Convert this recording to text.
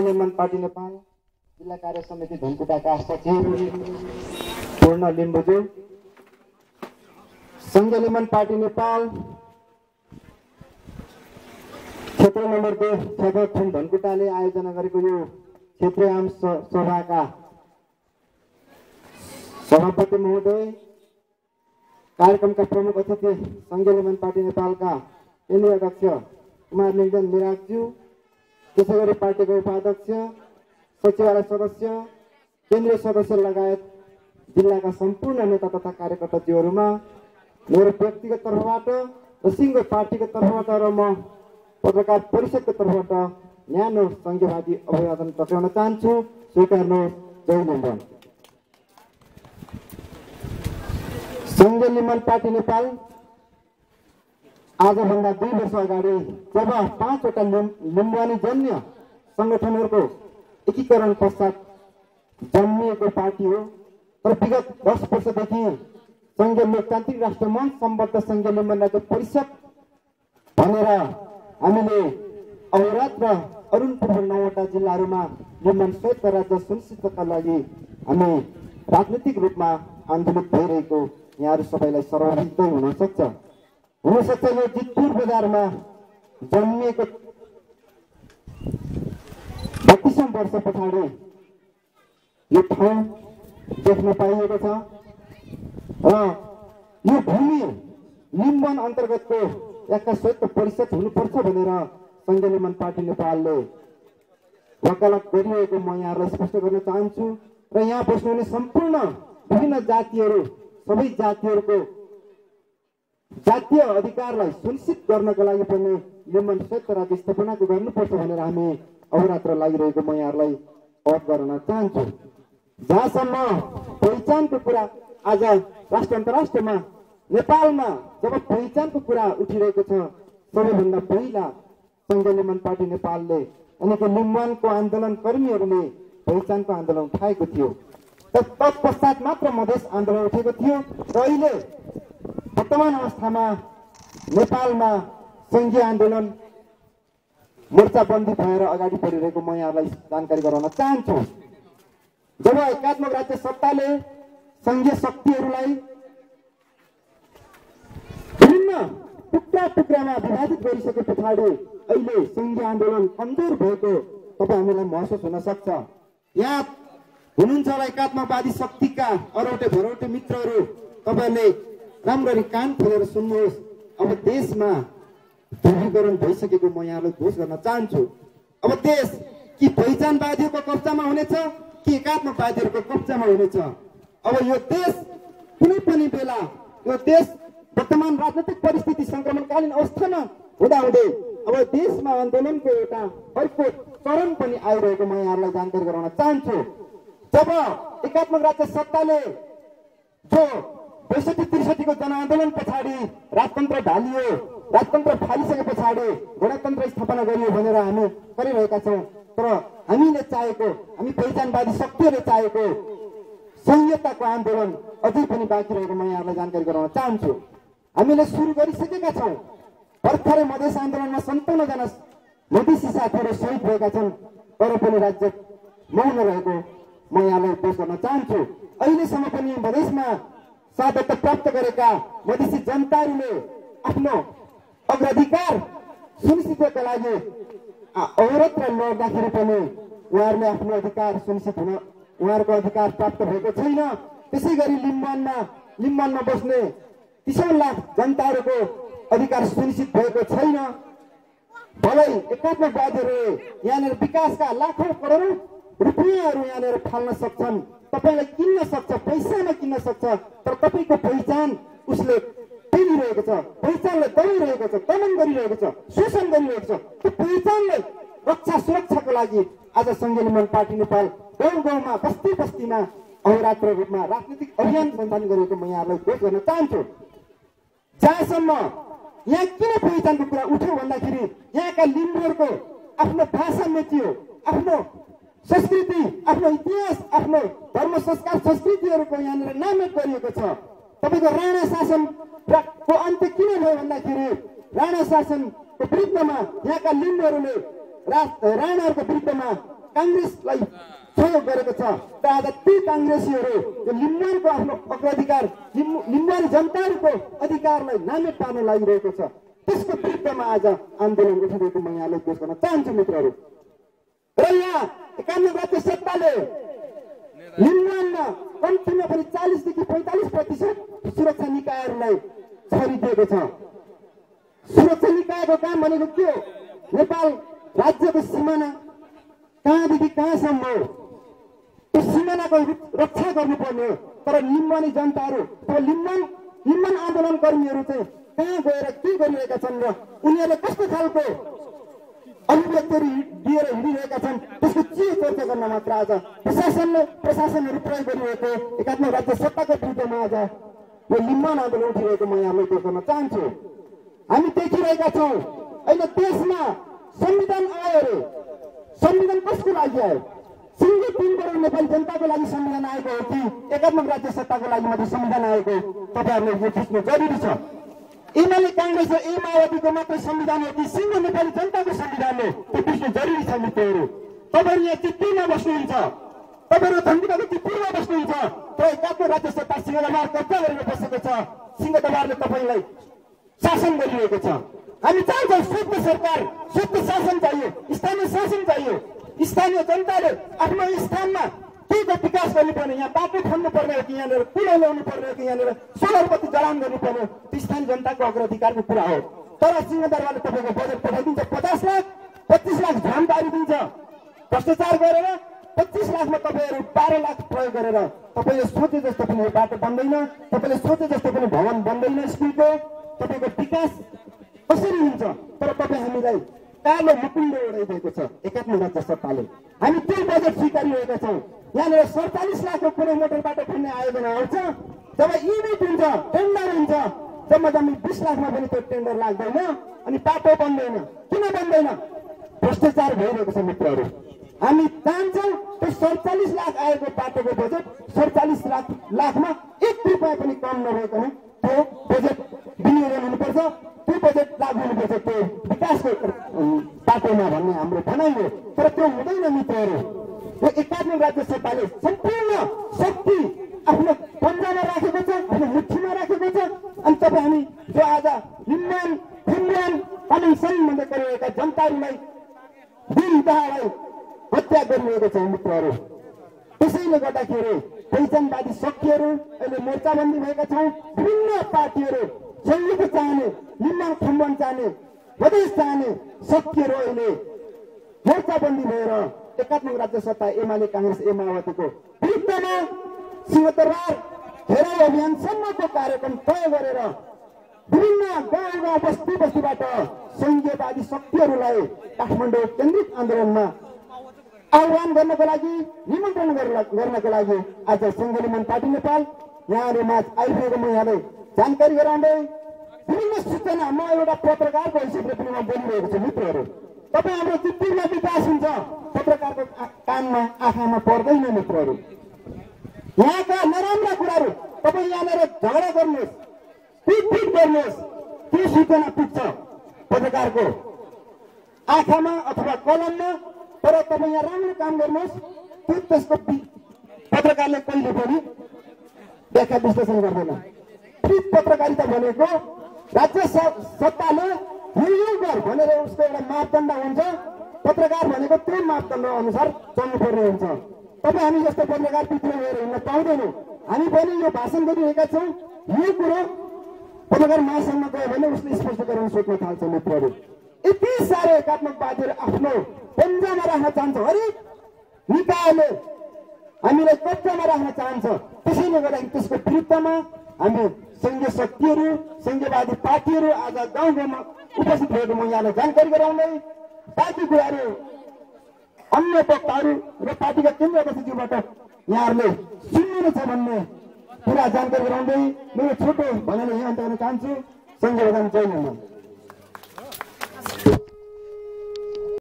निर्माण पार्टी नेपाल जिल्ला कार्य समिति धनकुटाका सचिव पूर्ण लिम्बुजु सङ्घ पार्टी नेपाल क्षेत्र नम्बर दुई छगन धनकुटाले आयोजना गरेको यो क्षेत्रीय आम सभाका सभापति महोदय कार्यक्रमका प्रमुख अतिथि सङ्घीय निर्माण पार्टी नेपालका केन्द्रीय अध्यक्ष कुमार लिङ्गन मिराजज्यू। त्यसै गरी पार्टीको उपाध्यक्ष सचिवालय सदस्य केन्द्रीय सदस्य लगायत जिल्लाका सम्पूर्ण नेता तथा कार्यकर्ताज्यूहरूमा मेरो व्यक्तिगत तर्फबाट र सिङ्गो पार्टीको तर्फबाट र म पत्रकार परिषदको तर्फबाट न्यानो सङ्घीयवादी अभिवादन टक्राउन चाहन्छु। स्वीकार्नुहोस्। जय लिम्बन सङ्घीय निर्माण पार्टी नेपाल आजभन्दा दुई वर्ष अगाडि जब पाँचवटा लिम्- लिम्बुवानी जन्य सङ्गठनहरूको एकीकरण पश्चात जन्मिएको पार्टी हो तर विगत दस वर्षदेखि सङ्घीय लोकतान्त्रिक राष्ट्र मञ्च सम्बद्ध सङ्घीय निर्माण राज्य परिषद भनेर हामीले औरात र अरुण पूर्व नौवटा जिल्लाहरूमा निर्माण स्वायत्त राज्य सुनिश्चितका लागि हामी राजनीतिक रूपमा आन्दोलित भइरहेको यहाँहरू सबैलाई सर्वहितै हुनसक्छ हुनसक्छ यो जितपुर बजारमा जन्मिएको बत्तिसौँ वर्ष पछाडि यो ठाउँ देख्न पाइएको छ। र यो भूमि लिम्बन अन्तर्गतको एकका स्वायत्त परिषद हुनुपर्छ भनेर सङ्घीय निर्माण पार्टी नेपालले वकालत गरिरहेको म यहाँहरूलाई स्पष्ट गर्न चाहन्छु। र यहाँ बस्नुहुने सम्पूर्ण विभिन्न जातिहरू सबै जातिहरूको जातीय अधिकारलाई सुनिश्चित गर्नको लागि पनि स्वायत्त राज्य स्थापनाको गर्नुपर्छ भनेर हामी अहोरात्र लागिरहेको म यहाँहरूलाई अवगत गराउन चाहन्छु। जहाँसम्म पहिचानको कुरा आज राष्ट्र अन्तर्राष्ट्रमा नेपालमा जब पहिचानको कुरा उठिरहेको छ सबैभन्दा पहिला सङ्घ निर्माण पार्टी नेपालले अनि त्यो लिम्बनको आन्दोलन कर्मीहरूले पहिचानको आन्दोलन उठाएको थियो। तत्पश्चात मात्र मधेस आन्दोलन उठेको थियो र अहिले वर्तमान अवस्थामा नेपालमा सङ्घीय आन्दोलन मोर्चाबन्दी भएर अगाडि बढिरहेको म यहाँलाई जानकारी गराउन चाहन्छु। जब एकात्मक राज्य सत्ताले सङ्घीय शक्तिहरूलाई विभिन्न टुक्रा टुक्रामा विभाजित गरिसके पछाडि अहिले सङ्घीय आन्दोलन कमजोर भएको तपाईँ हामीलाई महसुस हुन सक्छ। यहाँ हुनुहुन्छ एकात्मकवादी शक्तिका अरौटे भरौटे मित्रहरू तपाईँहरूले राम्ररी कान खोलेर सुन्नुहोस्। अब देशमा ध्रुवीकरण भइसकेको म यहाँलाई घोष गर्न चाहन्छु। अब देश कि पहिचानवादीहरूको कब्जामा हुनेछ कि एकात्मकवादीहरूको कब्जामा हुनेछ? अब यो देश कुनै पनि बेला यो देश वर्तमान राजनैतिक परिस्थिति सङ्क्रमणकालीन अवस्थामा हुँदाहुँदै अब देशमा आन्दोलनको एउटा अर्को चरण पनि आइरहेको म यहाँहरूलाई जानकारी गराउन चाहन्छु। जब एकात्मक राज्य सत्ताले त्रिसठीको जनआन्दोलन पछाडि राजतन्त्र ढालियो राजतन्त्र फालिसके पछाडि गणतन्त्र स्थापना गरियो भनेर हामी गरिरहेका छौँ तर हामीले चाहेको हामी पहिचानवादी शक्तिहरूले चाहेको संहिताको आन्दोलन अझै पनि बाँकी रहेको म यहाँहरूलाई जानकारी गराउन चाहन्छु हामीले सुरु गरिसकेका छौँ भर्खरै मधेस आन्दोलनमा सन्ताउन्नजना मधेसी साथीहरू शहीद भएका छन् तर पनि राज्य मौन रहेको म यहाँलाई पेश गर्न चाहन्छु अहिलेसम्म पनि मधेसमा साधकता प्राप्त गरेका मधेसी जनताहरूले आफ्नो अग्राधिकार सुनिश्चितका लागि औरत र लड्दाखेरि पनि उहाँहरूले आफ्नो अधिकार सुनिश्चित हुन उहाँहरूको अधिकार प्राप्त भएको छैन। त्यसै गरी लिम्बनमा लिम्बनमा बस्ने तिसौँ लाख जनताहरूको अधिकार सुनिश्चित भएको छैन। भलै एकात्मकवादीहरू यहाँनिर विकासका लाखौँ करोडौँ रुपियाँहरू यहाँनिर फाल्न सक्छन्। तपाईँलाई किन्न सक्छ पैसामा किन्न सक्छ तर तपाईँको पहिचान उसले पेलिरहेको छ पहिचानलाई दबाइरहेको छ दमन गरिरहेको छ शोषण गरिरहेको छ। त्यो पहिचानलाई रक्षा सुरक्षाको लागि आज सङ्घीय निर्माण पार्टी नेपाल गाउँ गाउँमा बस्ती बस्तीमा अहोरात्र रूपमा राजनीतिक अभियान सञ्चालन गरेको म यहाँहरूलाई घोष गर्न चाहन्छु। जहाँसम्म यहाँ किन पहिचानको कुरा उठ्यो भन्दाखेरि यहाँका लिम्बुहरूको आफ्नो भाषा मेटियो आफ्नो संस्कृति आफ्नो इतिहास आफ्नो धर्म संस्कार संस्कृतिहरूको यहाँनिर नामेट गरिएको छ। तपाईँको राणा शासनको अन्त्य किन भयो भन्दाखेरि राणा शासनको विरुद्धमा यहाँका लिम्बुहरूले राणाहरूको विरुद्धमा काङ्ग्रेसलाई सहयोग गरेको छ। र आज ती काङ्ग्रेसीहरू यो आफ्नो अग्राधिकार लिम्बु लिम्बानी जनताहरूको अधिकारलाई नामेट पार्न लागिरहेको छ। त्यसको विरुद्धमा आज आन्दोलन उठिरहेको म यहाँलाई पेश गर्न चाहन्छु मित्रहरू। र यहाँ एकान्न राज्य सत्ताले लिम्बानमा कम्तीमा पनि चालिसदेखि पैँतालिस प्रतिशत सुरक्षा निकायहरूलाई छरिदिएको छ। सुरक्षा निकायको काम भनेको के हो? नेपाल राज्यको सिमाना कहाँदेखि कहाँसम्म हो? त्यो सिमानाको रक्षा गर्नुपर्ने हो। तर लिम्बानी जनताहरू त्यो लिम्बन लिम्बन आन्दोलन कर्मीहरू चाहिँ कहाँ गएर के गरिरहेका छन् र उनीहरूले कस्तो खालको अभिव्यक्तिहरू दिएर हिँडिरहेका छन्। त्यसको के चर्चा गर्न मात्र आज प्रशासनले प्रशासनहरू प्रयोग गरिरहेको एकात्म राज्य सत्ताको विरुद्धमा आज यो लिम्बन आन्दोलन उठिरहेको म यहाँलाई देखाउन चाहन्छु। हामी देखिरहेका छौँ। अहिले देशमा संविधान आयो अरे। संविधान कसको लागि आयो? सिङ्गो तिन नेपाली जनताको लागि संविधान आएको हो कि एकात्मक राज्य सत्ताको लागि मात्रै संविधान आएको तपाईँहरूले यो बुझ्नु जरुरी छ। एमाले काङ्ग्रेस र ए माओवादीको संविधान हो कि सिङ्गो नेपाली जनताको संविधान हो त्यो बुझ्नु जरुरी छ मित्रहरू तपाईँहरू यहाँ चित्तीमा बस्नुहुन्छ तपाईँहरू धन्दिबाको चित्तीमा बस्नुहुन्छ तर एकात्मक राज्य सत्ता सिंहदरबार कब्जा गरेर बसेको छ सिंहदरबारले तपाईँलाई शासन गरिरहेको छ हामी चाहन्छौँ शुद्ध सरकार शुद्ध शासन चाहियो स्थानीय शासन चाहियो स्थानीय जनताले आफ्नो स्थानमा के को विकास गर्नुपर्ने यहाँ बाटो खन्नु पर्ने हो कि यहाँनिर कुलो ल्याउनु पर्ने हो कि यहाँनिर सोलर बत्ती जडान गर्नुपर्ने हो त्यो स्थानीय जनताको अग्राधिकारको कुरा हो। तर सिंहदरबारले तपाईँको बजेट पठाइदिन्छ पचास लाख पच्चिस लाख झ्यामदारी दिन्छ। भ्रष्टाचार गरेर पच्चिस लाखमा तपाईँहरू बाह्र लाख प्रयोग गरेर तपाईँले सोचे जस्तो पनि बाटो बन्दैन तपाईँले सोचे जस्तो पनि भवन बन्दैन स्कुलको तपाईँको विकास कसरी हुन्छ? तर तपाईँ हामीलाई कालो मुकुण्ड उडाइदिएको छ एकात्म राज्य सत्ताले। हामी त्यो बजेट स्वीकारिरहेका छौँ। यहाँनिर सडचालिस लाखको कुनै मोटर बाटो खन्ने आयोजना आउँछ। जब इबिट हुन्छ टेन्डर हुन्छ जम्मा जम्मी बिस लाखमा पनि त्यो टेन्डर लाग्दैन अनि बाटो बन्दैन। किन बन्दैन? भ्रष्टाचार भइरहेको छ मित्रहरू। हामी चाहन्छौँ त्यो सडचालिस लाख आएको बाटोको बजेट सडचालिस लाख लाखमा एक रुपियाँ पनि कम नभइकन त्यो बजेट विनियोजन हुनुपर्छ। त्यो बजेट लागू हुनुपर्छ त्यो विकासको बाटोमा भन्ने हाम्रो भनाइ हो। तर त्यो हुँदैन मित्रहरू। यो एकात्म राज्य सत्ताले सम्पूर्ण शक्ति आफ्नो पन्जामा राखेको छ आफ्नो मुठीमा राखेको छ अनि तपाईँ हामी जो आज हिमरान हिमरान कमिसन भन्दै गरिरहेका जनताहरूलाई दिन दहाडलाई हत्या गरिरहेको छ मित्रहरू त्यसैले गर्दाखेरि पहिचानवादी शक्तिहरू अहिले मोर्चाबन्दी भएका छौँ विभिन्न पार्टीहरू संयुक्त चाहने लिम्बाङ खम्बन चाहने प्रदेश चाहने शक्तिहरू अहिले मोर्चाबन्दी भएर एकात्मक राज्य सत्ता एमाले काङ्ग्रेस ए माओवादीको विरुद्धमा सिंहदरबार घेराउ अभियानसम्मको कार्यक्रम तय गरेर विभिन्न गाउँ गाउँ बस्ती बस्तीबाट सङ्घीयवादी शक्तिहरूलाई काठमाडौँ केन्द्रित आन्दोलनमा आह्वान गर्नको लागि निमन्त्रण गर्न- गर्नको लागि आज सङ्घलिमन पार्टी नेपाल यहाँहरू माझ आइपुगेको म यहाँलाई जानकारी गराउँदै विभिन्न सूचना म एउटा पत्रकारको हिसाबले पनि म बोलिरहेको छु मित्रहरू तपाईँ हाम्रो चित्तीमा विकास हुन्छ पत्रकारको कानमा आँखामा पर्दैन मित्रहरू। यहाँका नराम्रा कुराहरू तपाईँ यहाँनिर झगडा गर्नुहोस् पिटपिट गर्नुहोस् त्यो सूचना पुग्छ पत्रकारको। आँखामा अथवा कलममा तर तपाईँ यहाँ राम्रो काम गर्नुहोस् त्यो त्यसको पत्रकारले कहिले पनि व्याख्या विश्लेषण गर्दैन। पत्रकारिता भनेको राज्य सत्ताले यो भनेर उसको एउटा मापदण्ड हुन्छ। पत्रकार भनेको त्यो मापदण्ड अनुसार चल्नुपर्ने हुन्छ। तपाईँ हामी जस्तो पत्रकार पिछले गएर हिँड्न पाउँदैनौँ। हामी पनि यो भाषण गरिरहेका छौँ। यो कुरो पत्रकार महासङ्घमा गयो भने उसले स्पष्टीकरण सोध्न थाल्छ मित्रहरू। यति साह्रो एकात्मकवादीहरू आफ्नो पन्जामा राख्न चाहन्छ। हरेक निकायले हामीलाई कब्जामा राख्न चाहन्छ। त्यसैले गर्दाखेरि त्यसको विरुद्धमा हामी सङ्घीय शक्तिहरू सङ्घीयवादी पार्टीहरू आज गाउँ गाउँमा उपस्थित भएको म यहाँलाई जानकारी गराउँदै बाँकी कुराहरू अन्य वक्ताहरू र पार्टीका केन्द्रीय अध्यक्षज्यूबाट यहाँहरूले सुन्नु नै छ भन्ने कुरा जानकारी गराउँदै मेरो छोटो भनेर यहाँ अन्त गर्न चाहन्छु सङ्घीय जय निर्माण